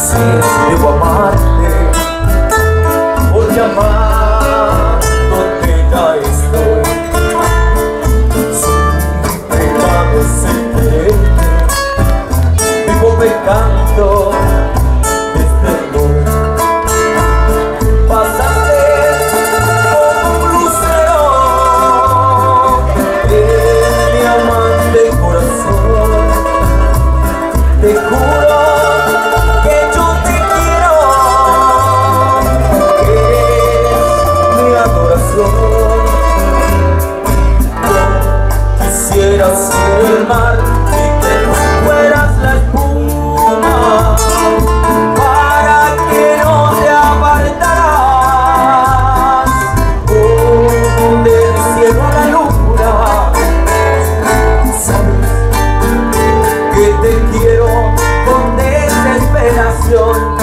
assim, meu amado con desesperación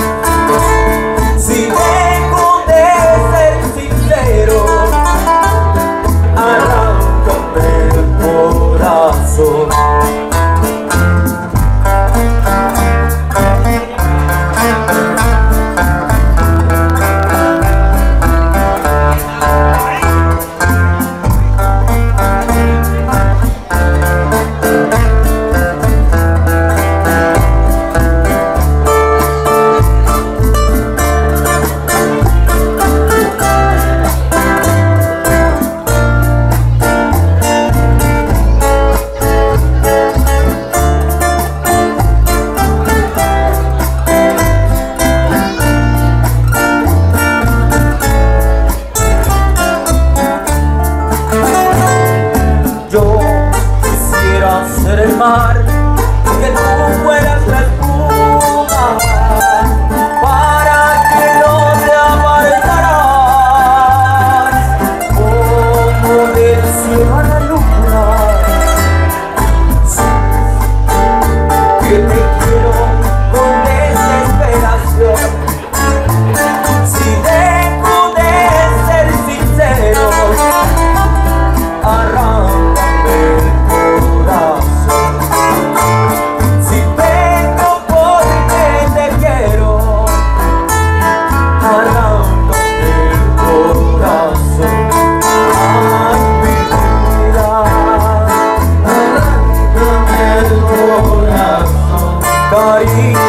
body